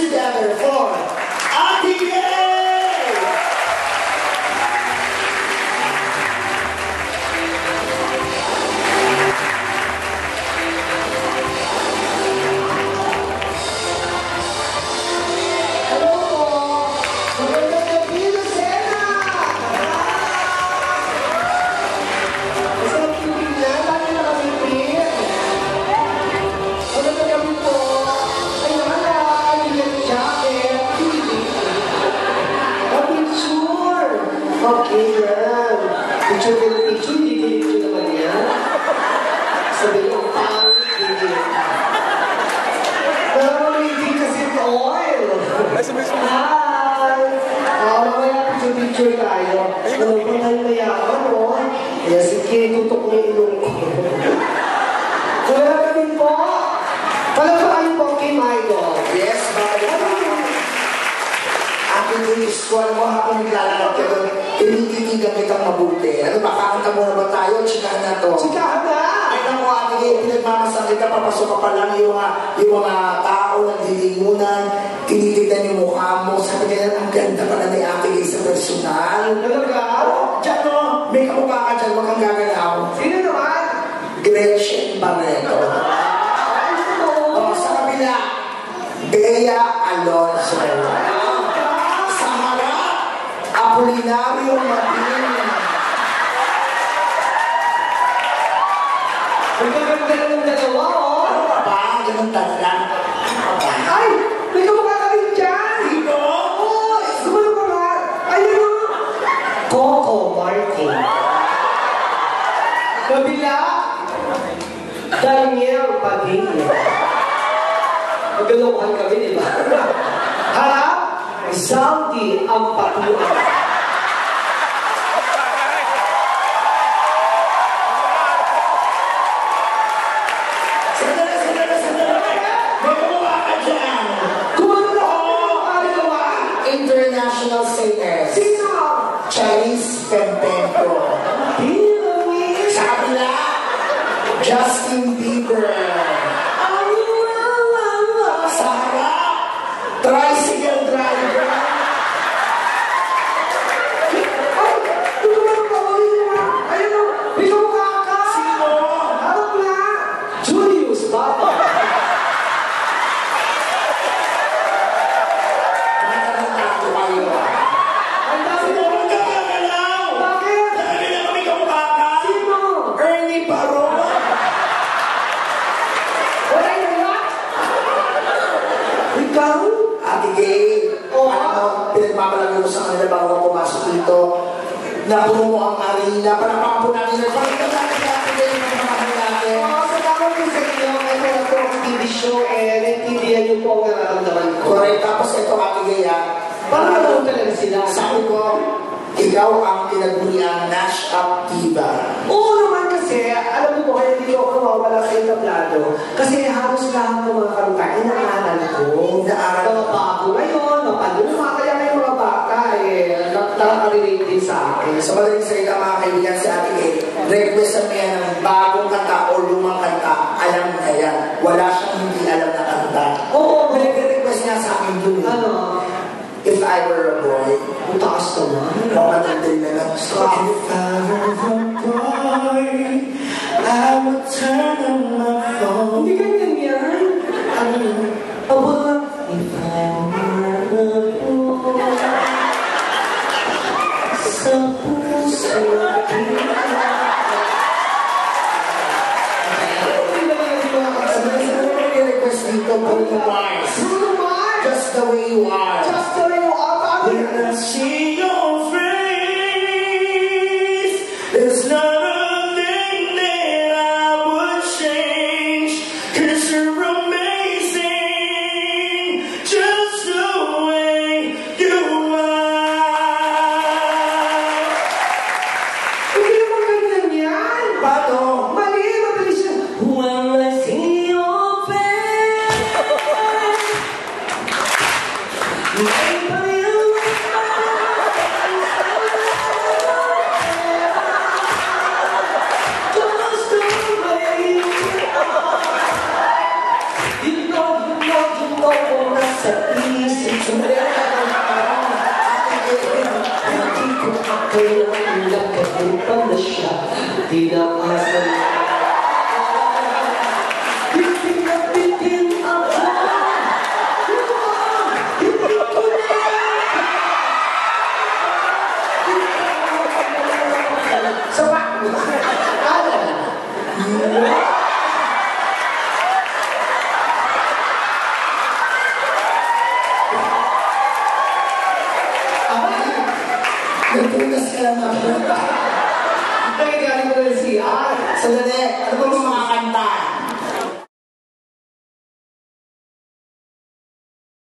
together for Ate Okay, yan. Picture ka ng picture, hindi picture naman yan. Sabi yung pang. Pero hindi kasi oil. Hi! Ah, mamaya picture-picture tayo. Ano po tayo mayaman, no? Kaya sige, tutok mo yung ilong ko. Kuya ka din po. Palagpakan po kay Michael. Yes, bye. Ate Gay, squad mo habang naglalakad ka mabuti. Ano ba, kakanta mo na ba tayo? Chikahan na to. Sikahan na! Ay, naku, Ate Gay, pinagmamasang kita, papasok ka pa lang yung mga, yung mga tao naglilimunan, tinitignan yung mukha mo, sabi nila, ang ganda pala ni Ate Gay sa personal. Talaga? Diyan no, may kamukha ka dyan, wag kang gagalaw. Sino naman? Gretchen Barreto. O, sa kabila, Bea Alonso. Sa harap, Apolinario Martin. Ang gaganda ng dalawa, oh. Ano ka ba? Ganun talaga. Ay! May kamukha ka rin dyan! Sino? Oh, gumano ka nga. Ayun o. Coco Martin. Kabila. Daniel Padilla. Magalokohan kami, di ba? Harap. Zaldi ang patuan. Sempento, Pee Louise, Justin Bieber. Sa kanila bago pumasok dito. Napuno mo ang arena. Palapakan po natin. Pagkakita natin Ate Gay ng mga mahal natin. Oo, salamat po sa inyo. Ito na po ang TV show eh, naintindihan niyo po ang nararamdaman ko. Correct. Tapos ito, Ate Gay, ah. Parang naman talaga sila. Sabi ko, ikaw ang pinagmuriang Nash Up Diva. Oo naman kasi, alam mo po kaya hindi ako nawawala sa entablado. Kasi halos lahat ng mga kanta, inaaral ko. Inaaral. Mga bago ngayon, din sa madaling salita, mga kaibigan, si Ate Gay, requestan yan ng bagong kanta o lumang kanta. Alam mo na yan. Wala siyang hindi alam na kanta. Oo, May request niya sa akin eh. ano, If I were a boy, ang taas naman. Kapatid na lang. Stop. If I were a boy, I would turn on my phone. Hindi ganyan yan. Ano yun? Sa puso Sabi قيل لك تنقل الشعب إلى أصل Wow. Na siya. Tinakasan Bitin na bitin ako. Hindi ko na Sa pa! Alam. Nagpunas ka lang ako. Ay, galing ko na siya. Sandali, ano ba mga